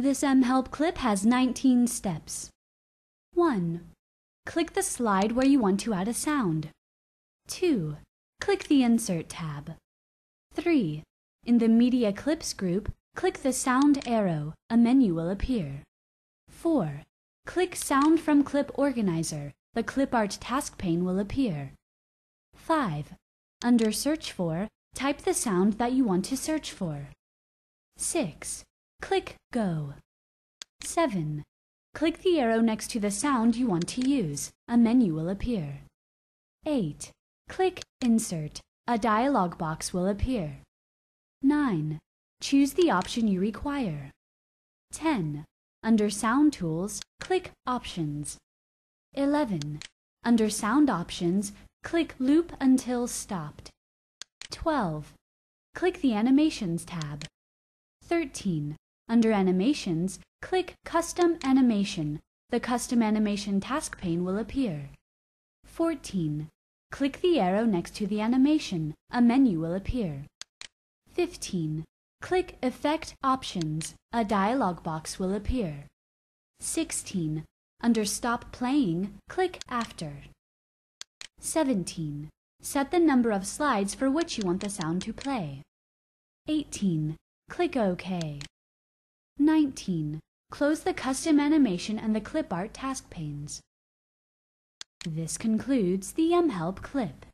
This mHelp clip has 19 steps. 1. Click the slide where you want to add a sound. 2. Click the Insert tab. 3. In the Media Clips group, click the Sound arrow. A menu will appear. 4. Click Sound from Clip Organizer. The Clip Art task pane will appear. 5. Under Search For, type the sound that you want to search for. 6. Click Go. 7. Click the arrow next to the sound you want to use. A menu will appear. 8. Click Insert. A dialog box will appear. 9. Choose the option you require. 10. Under Sound Tools, click Options. 11. Under Sound Options, click Loop until stopped. 12. Click the Animations tab. 13. Under Animations, click Custom Animation. The Custom Animation task pane will appear. 14. Click the arrow next to the animation. A menu will appear. 15. Click Effect Options. A dialog box will appear. 16. Under Stop Playing, click After. 17. Set the number of slides for which you want the sound to play. 18. Click OK. 19. Close the custom animation and the clip art task panes. This concludes the mHelp clip.